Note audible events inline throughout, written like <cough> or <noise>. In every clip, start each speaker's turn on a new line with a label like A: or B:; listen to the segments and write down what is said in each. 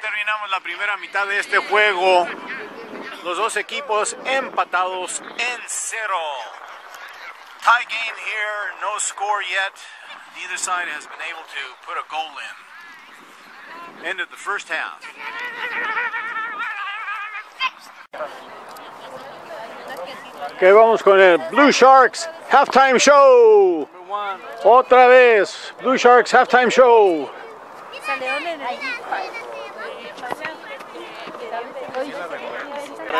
A: terminamos la primera mitad de este juego. Los dos equipos empatados en cero. Tie game here, no score yet. Neither side has been able to put a goal in. End of the first half. Ok, vamos con el Blue Sharks Halftime Show. Otra vez, Blue Sharks Halftime Show.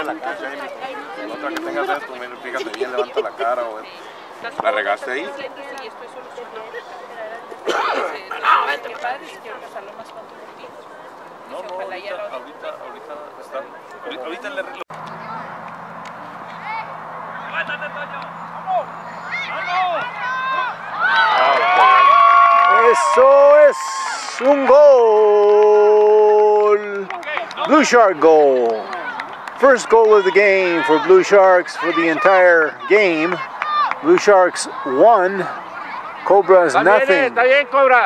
B: La cara, la otra que tengas esto, mira, fíjate bien, levanta la cara o la regaste ahí. No, no, ahorita, ahorita, ahorita están, ahorita, ahorita le.
A: Eso es un gol. Blue Shark goal. First goal of the game for Blue Sharks for the entire game. Blue Sharks one, Cobras nothing.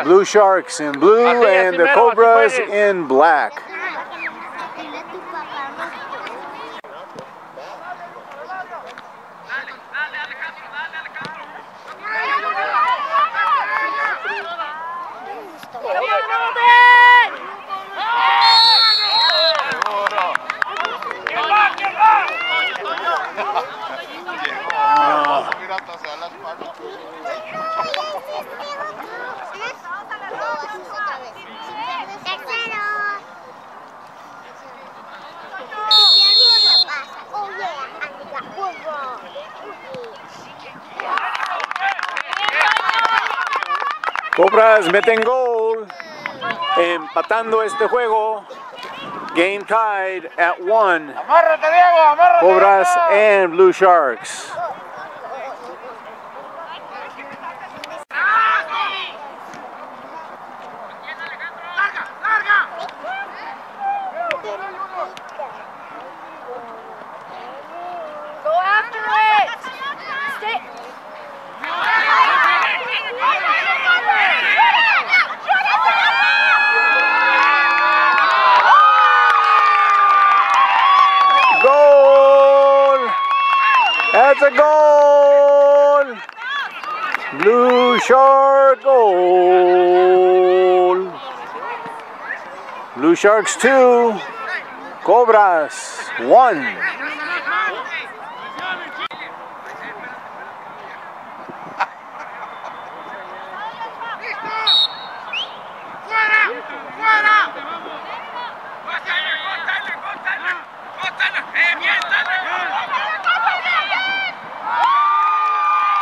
A: Blue Sharks in blue and the Cobras in black. Cobras meten gol, empatando este juego. Game tied at one. Cobras and Blue Sharks. That's a goal! Blue Shark goal! Blue Sharks 2, Cobras 1.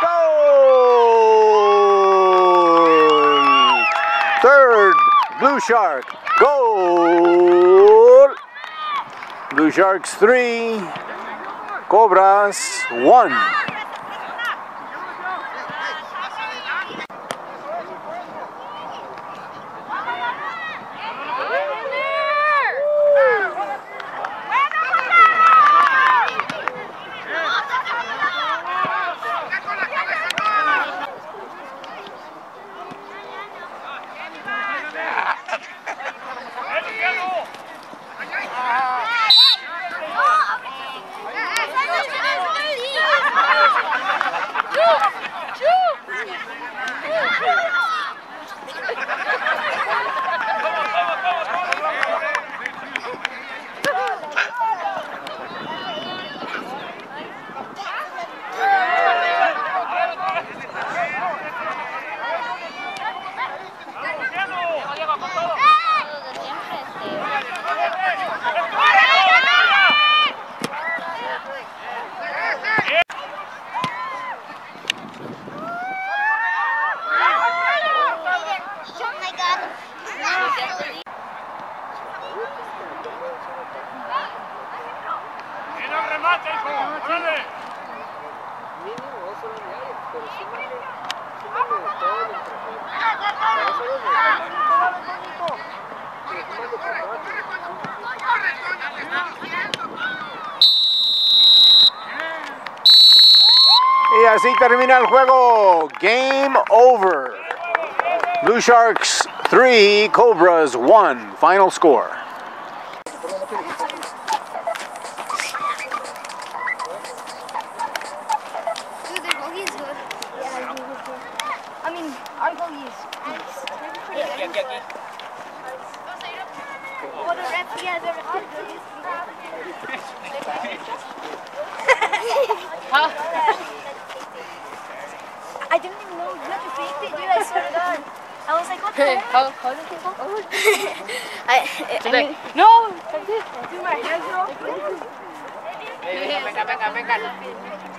A: Goal! Third, Blue Shark. Goal! Blue Sharks 3, Cobras 1. Y así termina el juego. Game over. Blue Sharks 3, Cobras 1. Final score.
C: Aquí.
D: Well, the ref, yeah, the ref. I didn't even know you had to fake it, dude. I swear to God. I was like, what the heck?
E: How, how does it go? <laughs>
D: I, I, I mean, no! I did. I threw my hands up.
E: Venga, venga, venga, venga.